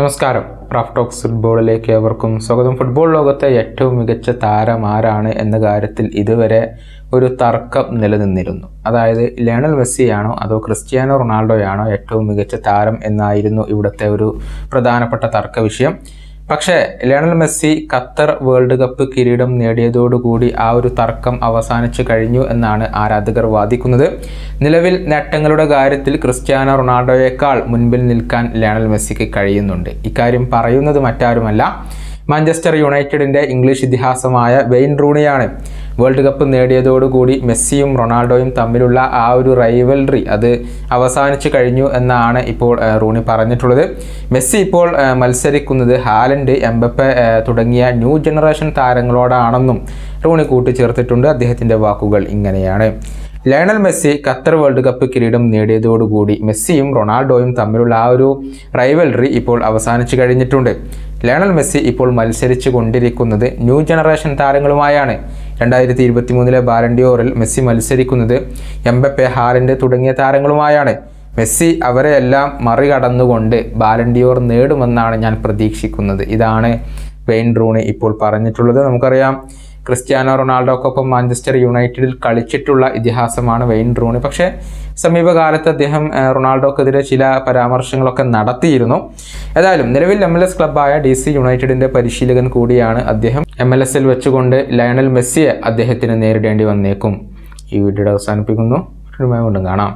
നമസ്കാരം. Raf talks ഫുട്ബോളിലേക്ക് ഏവർക്കും സ്വാഗതം. ഫുട്ബോൾ ലോകത്തെ ഏറ്റവും മികച്ച താരം ആരാണ് എന്ന കാര്യത്തിൽ ഇതുവരെ ഒരു തർക്കം നിലനിന്നിരുന്നു. അതായത് ലയണൽ മെസ്സിയാണോ അതോ ക്രിസ്ത്യാനോ റൊണാൾഡോയാണോ ഏറ്റവും മികച്ച താരം എന്നായിരുന്നു ഇവിടുത്തെ ഒരു പ്രധാനപ്പെട്ട തർക്ക വിഷയം. പക്ഷേ Lionel Messi Qatar world cup കിരീടം നേടിയതോടുകൂടി ആ ഒരു തർക്കം അവസാനിച്ചു കഴിഞ്ഞു എന്നാണ് ആരാധകർ വാദിക്കുന്നത്. നിലവിൽ നേട്ടങ്ങളുടെ കാര്യത്തിൽ ക്രിസ്ത്യാനോ റൊണാൾഡോയേക്കാൾ മുൻപിൽ നിൽക്കാൻ ലയണൽ മെസ്സിക്ക് കഴിയുന്നുണ്ട്. ഇക്കാര്യം പറയുന്നത് മറ്റാരുമല്ല. മാഞ്ചസ്റ്റർ യുണൈറ്റഡിന്റെ ഇംഗ്ലീഷ് ഇതിഹാസമായ വെയിൻ റൂണിയാണ് വേൾഡ് കപ്പ് നേടിയതോടുകൂടി മെസ്സിയും റൊണാൾഡോയും തമ്മിലുള്ള ആ ഒരു റൈവൽറി അത് അവസാനിച്ചു കഴിഞ്ഞു എന്നാണ് ഇപ്പോൾ റൂണി പറഞ്ഞിട്ടുള്ളത്. മെസ്സി ഇപ്പോൾ മത്സരിക്കുന്നത് ഹാലൻഡ് എംബപ്പെ തുടങ്ങിയ ന്യൂ ജനറേഷൻ താരങ്ങളോടാണെന്നും റൂണി കൂട്ടിച്ചേർത്തിട്ടുണ്ട്. അദ്ദേഹത്തിന്റെ വാക്കുകൾ ഇങ്ങനെയാണ്. Lionel Messi Qatar world cup കിരീടം നേടിയതോടുകൂടി മെസ്സിയും റൊണാൾഡോയും തമ്മിലുള്ള ആ ഒരു റൈവൽറി ഇപ്പോൾ അവസാനിച്ചു കഴിഞ്ഞിട്ടുണ്ട്. ലയണൽ മെസ്സി ഇപ്പോൾ മത്സരിച്ചു കൊണ്ടിരിക്കുന്നത് ന്യൂ ജനറേഷൻ താരങ്ങളുമായാണ്. രണ്ടായിരത്തി ഇരുപത്തി മൂന്നിലെ ബാലൻഡിയോറിൽ മെസ്സി മത്സരിക്കുന്നത് എംബപ്പെ ഹാലൻഡ് തുടങ്ങിയ താരങ്ങളുമായാണ്. മെസ്സി അവരെയെല്ലാം മറികടന്നുകൊണ്ട് ബാലൻഡിയോർ നേടുമെന്നാണ് ഞാൻ പ്രതീക്ഷിക്കുന്നത്. ഇതാണ് വെയിൻ റൂണി ഇപ്പോൾ പറഞ്ഞിട്ടുള്ളത്. നമുക്കറിയാം ക്രിസ്ത്യാനോ റൊണാൾഡോക്കൊപ്പം മാഞ്ചസ്റ്റർ യുണൈറ്റഡിൽ കളിച്ചിട്ടുള്ള ഇതിഹാസമാണ് വെയിൻ റൂണി. പക്ഷേ സമീപകാലത്ത് അദ്ദേഹം റൊണാൾഡോക്കെതിരെ ചില പരാമർശങ്ങളൊക്കെ നടത്തിയിരുന്നു. ഏതായാലും നിലവിൽ എം എൽ എസ് ക്ലബ്ബായ ഡി സി യുണൈറ്റഡിന്റെ പരിശീലകൻ കൂടിയാണ് അദ്ദേഹം. എം എൽ എസിൽ വെച്ചുകൊണ്ട് ലയണൽ മെസ്സിയെ അദ്ദേഹത്തിന് നേരിടേണ്ടി വന്നേക്കും. ഈ വീഡിയോയുടെ അവസാനിപ്പിക്കുന്നു. കൊണ്ടും കാണാം.